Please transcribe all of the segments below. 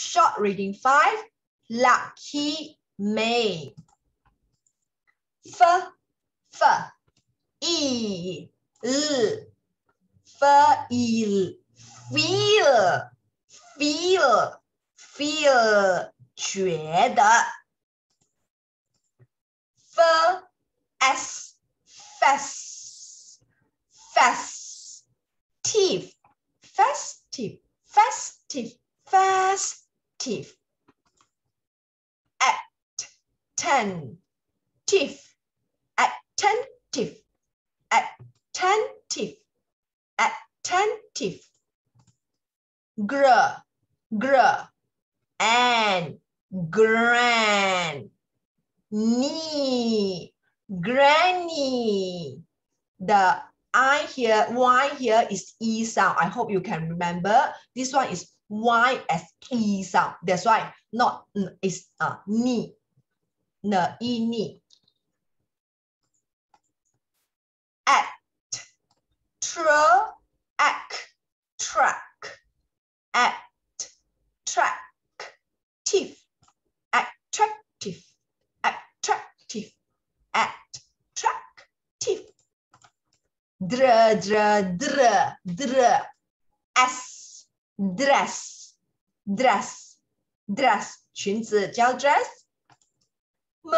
Short reading five. Lucky May. F, f, e, l, feel, feel, feel, feel, 觉得。f, s, fast, festive, festive, festive, festive. Act, ten, attentive, attentive, attentive, attentive. Gr, gr, and grand, knee, granny. The I here, Y here is E sound. I hope you can remember. This one is Y as E sound. That's why not is uh, knee. N, E, knee. Act, tra, act, track, act, track, tif, attractive, attractive, act, track. Dr, dr, dr, dr, s, dress, dress, dress, 裙子叫 dress。m,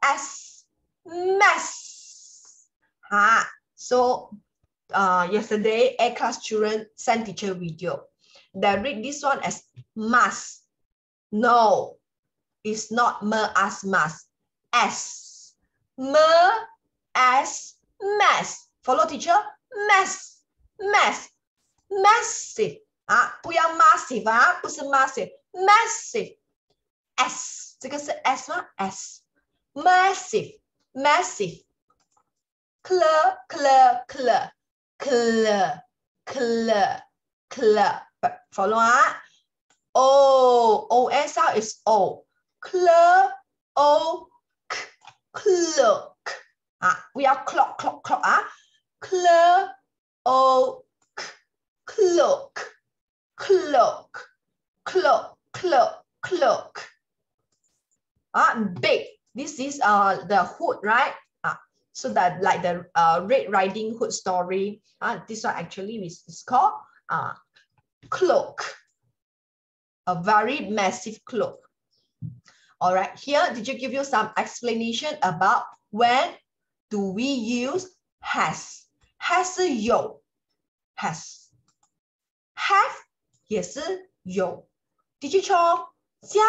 s, mess. Ah, so uh, yesterday, A class children sent teacher video. They read this one as must. No, it's not m as must. S. M as mess. Follow teacher. Mess. Mess. Massive. 啊，不要 massive 啊，不是 massive。Massive. S. 这个是 S 吗？S. Massive. Massive. Clear, clear, clear. Clear, clear, clear. Follow 啊。O. O S R is O. Clear. O. K. Cloak. 啊，不要 clock clock clock 啊。Clear. O. K. Cloak. Cloak. Cloak. Cloak. Cloak. Ah, big. This is uh the hood, right? Ah, so that like the uh, Red Riding Hood story. Ah, this one actually is, is called uh, cloak. A very massive cloak. All right, here, did you give you some explanation about when do we use has? Has 是有，has have 也是有。Did you 说将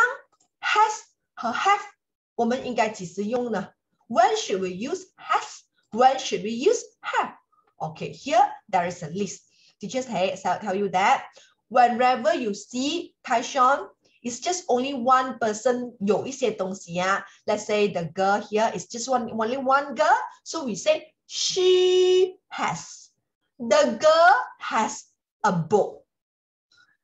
has 和 have 我们应该几时用呢？When should we use has? When should we use have? Okay, here there is a list. Teachers tell, tell you that whenever you see Taishon, it's just only one person 有一些东西啊。Let's say the girl here is just one only one girl, so we say she has. The girl has a book.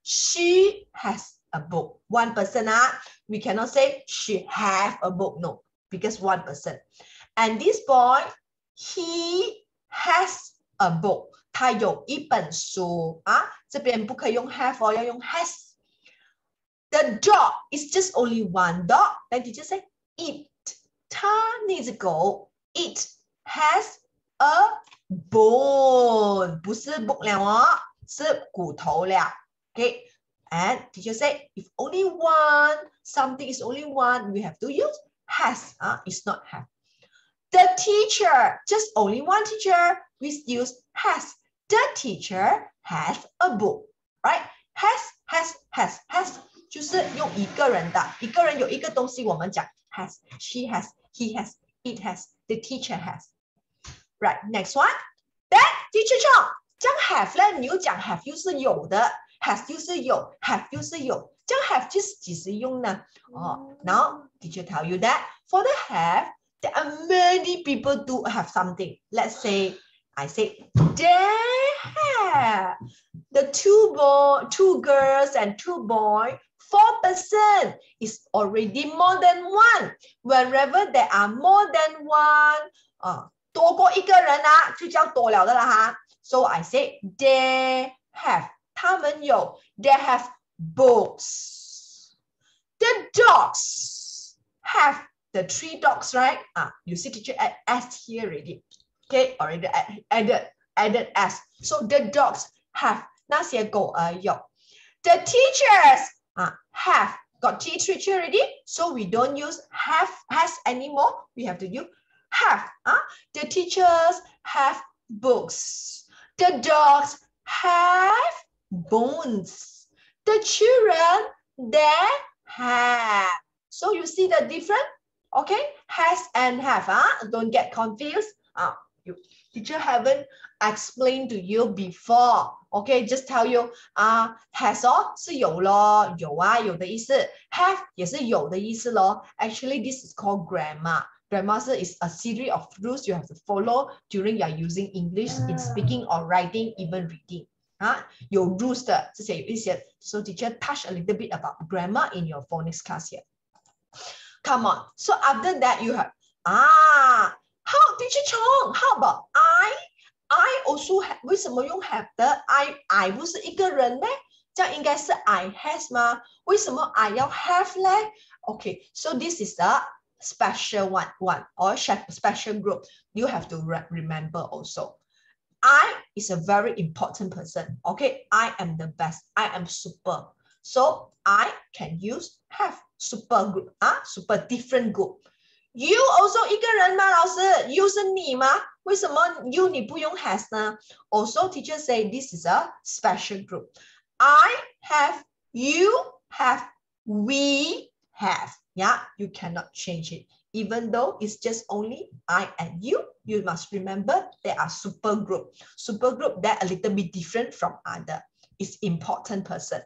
She has a book. One person, ah, we cannot say she have a book. No, because one person. And this boy, he has a book. 他有一本书啊，这边不可以用 have 哦，要用 has。The dog is just only one dog. Then did you say it? 它那只狗 it has a bone，不是 book 了哦，是骨头了。 Okay. And teacher say, if only one, something is only one, we have to use has. Uh, it's not have. The teacher, just only one teacher, we use has. The teacher has a book, right? Has, has, has, has，就是用一个人的，一个人有一个东西，我们讲 has, she has, he has, it has, the teacher has. Right, next one. That teacher 讲，讲 have 呢，你又讲 have 又是有的。 has 就是有，have 就是有，这样 have 就是几时用呢？哦，now teacher tell you that for the have there are many people do have something. Let's say I say they have the two boy, two girls and two boy. Four person is already more than one. Wherever there are more than one, 啊，多过一个人啊，就叫多了的了哈。So I say they have 他们有 they have books The dogs have the three dogs, right? Ah, you see teacher add S here already. Okay, already added, added S. So the dogs have 那些狗儿有。The teachers ah, have got T teacher already. So we don't use have has anymore. We have to use have. Ah, The teachers have books. The dogs have bones. The children, they have. So you see the difference? Okay, has and have. Huh? Don't get confused. Uh, you, teacher haven't explained to you before. Okay, just tell you 啊、uh,，has 哦是有咯，有啊，有的意思；have 也是有的意思咯。Actually, this is called grammar. Grammar is a series of rules you have to follow during you are using English in speaking or writing, even reading. 啊，有 rules 的这些有一些，so teacher touch a little bit about grammar in your phonics class here. Come on. So after that, you have, ah, how, teacher Chong, how about I? I also have, 为什么用 have 的？I, I 不是一个人咩？这样应该是 I has 吗？为什么 I 要 have 呢？Okay, so this is a special one, one or special group. You have to re remember also. I is a very important person. Okay, I am the best. I am super. So I can use have super group 啊，super different group。You also 一个人吗？老师，You 是你吗？为什么 You 你不用 has 呢？Also teacher say this is a special group. I have, you have, we have. Yeah, you cannot change it. Even though it's just only I and you, you must remember they are super group. Super group that a little bit different from other. It's important person.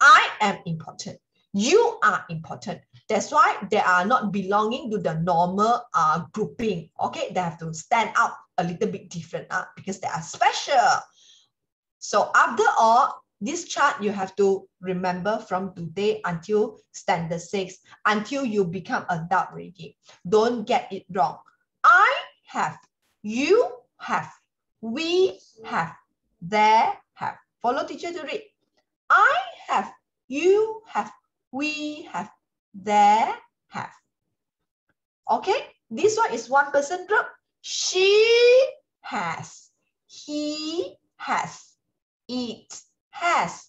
I am important. You are important. That's why they are not belonging to the normal uh, grouping. Okay, they have to stand out a little bit different uh, because they are special. So after all, this chart you have to remember from today until standard six, until you become adult ready. Don't get it wrong. I have, you have, we have, they have. Follow teacher to read. I have, you have, we have, they have. Okay, this one is one person group. She has, he has, it has.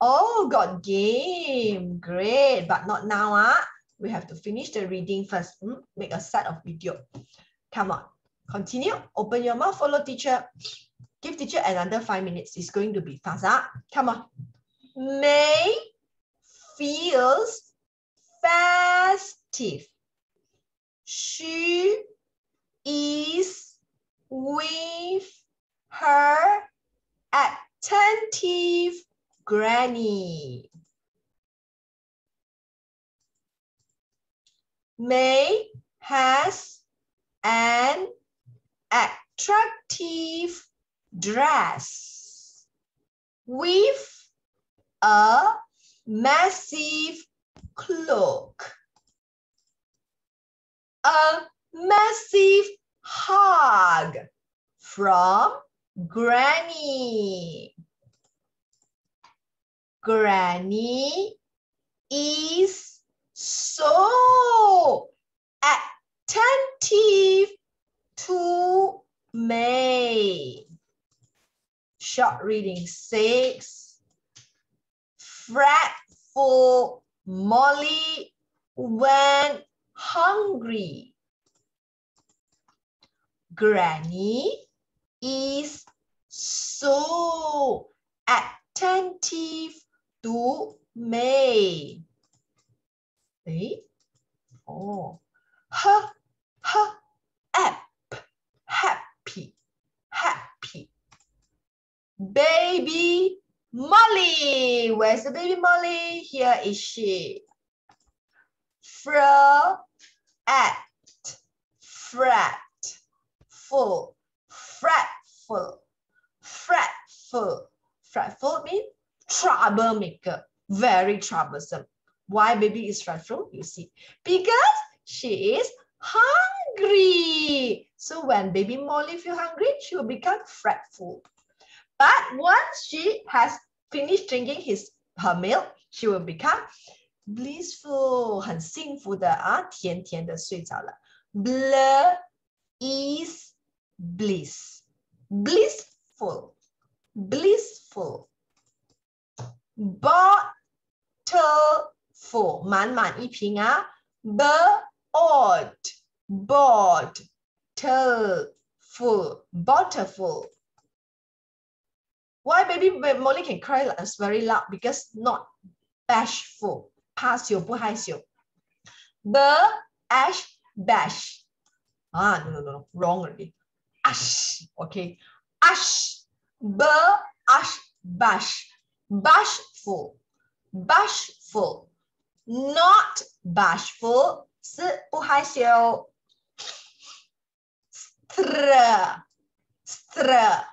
Oh, got game. Great, but not now. Ah. We have to finish the reading first. Hmm? Make a set of video. Come on. Continue. Open your mouth. Follow teacher. Give teacher another five minutes. It's going to be fast. Ah. Come on. May feels festive. She is with her attentive granny. May has an attractive dress with a massive cloak, a massive hug from Granny. Granny is so attentive to May. Short reading six. Fretful Molly went hungry. Granny is so attentive to May. Eh? Oh. Ha, ha, app, happy, happy. Baby Molly. Where's the baby Molly? Here is she. Fro, at, fret, full, fretful, fretful. Fretful means troublemaker, very troublesome. Why baby is fretful? You see, because she is hungry. So when baby Molly feel hungry, she will become fretful. But once she has finished drinking his her milk, she will become blissful，很幸福的啊，甜甜的睡着了。Blur is bliss, blissful, blissful. Bottle full，满满一瓶啊。Bored, bored, full, bottle full. Why baby Molly can cry very loud? Because not bashful. 怕羞不害羞。The ash bash. Ah, no, no, no, wrong already. Ash, okay. Ash, b ash bash, bashful, bashful, not bashful 是不害羞。Str, str,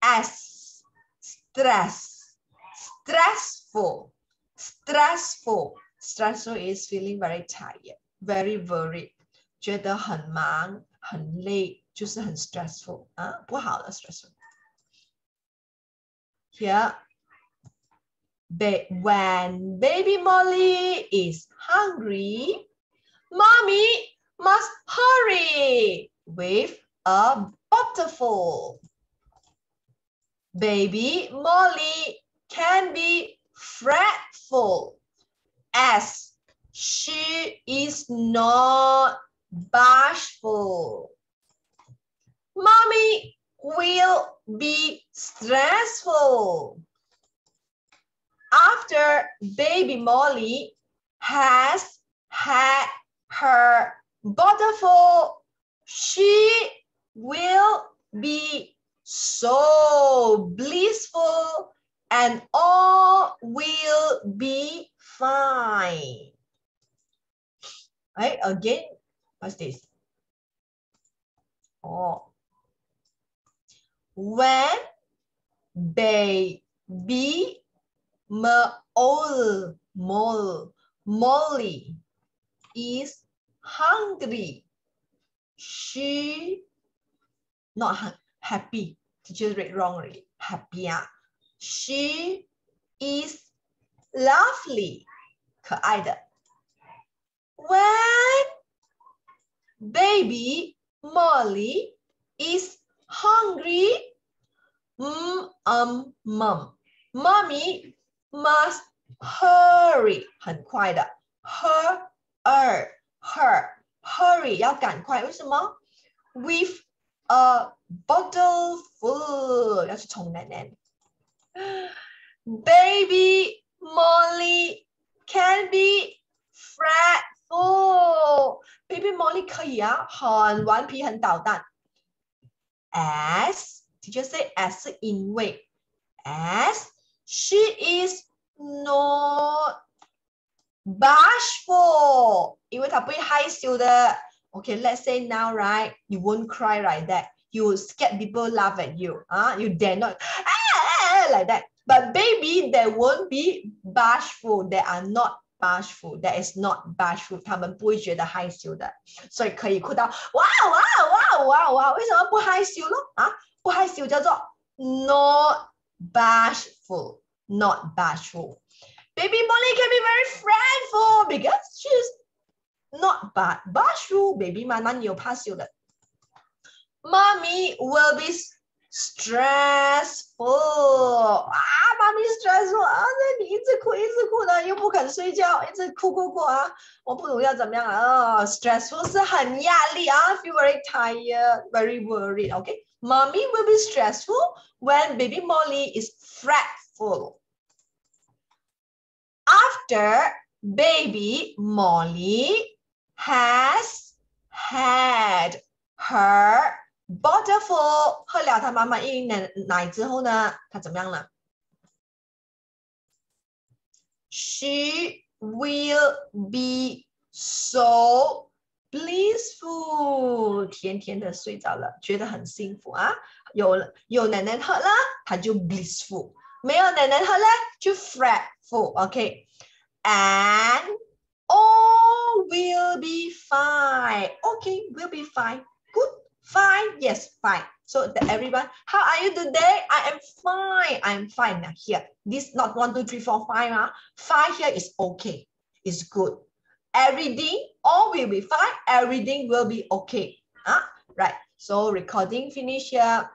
s, stress, stressful stressful. Stressful is feeling very tired, very worried. 觉得很忙很累， 就是很 stressful 啊，不好的 stressful。Here, when baby Molly is hungry, mommy must hurry with a bottleful. Baby Molly can be fretful as she is not bashful. Mommy will be stressful. After baby Molly has had her bottleful, she will be so blissful and all will be fine. Right, again, what's this? Oh When baby mole, mole, Molly is hungry, she not ha happy. Teacher read wrong already. Happy. Ah. She is lovely. 可爱的. When baby Molly is hungry, mm, um, mom, mommy must hurry. 很快的. Her, er, her, hurry 要赶快。为什么？With a bottle full 要去冲奶奶。Baby Molly can be fretful. Baby Molly 可以啊，很顽皮，很捣蛋。 As teacher say as 是因为，as she is not bashful，因为她不会害羞的。Okay, let's say now, right? You won't cry like that. You scared people laugh at you. Uh, you dare not. like that. But baby, they won't be bashful. They are not bashful. That is not bashful. 他们不会觉得害羞的，所以可以哭到哇哇哇哇哇！为什么不害羞咯？啊，不害羞叫做 not bashful, not bashful. Baby Molly can be very fretful because she's not bad bashful. Baby 慢慢有怕羞的。Mommy will be stressful 啊，妈咪 stressful 啊，那你一直哭一直哭的，又不肯睡觉，一直哭哭哭啊，我不懂要怎么样啊。stressful 是很压力啊，feel very tired, very worried. Okay, mommy will be stressful when baby Molly is fretful. After baby Molly has had her Butterful 喝了他妈妈一奶奶之后呢，他怎么样了？She will be so blissful，甜甜的睡着了，觉得很幸福啊。有了有奶奶喝了，他就 blissful；没有奶奶喝了，就 fretful。OK，and all will be fine。OK，will be fine。Good。 Fine, yes, fine. So that everyone, how are you today? I am fine. I am fine. Now here, this not one, two, three, four, five. Huh? Five here is okay. It's good. Everything, all will be fine. Everything will be okay. Huh? Right. So recording finish here.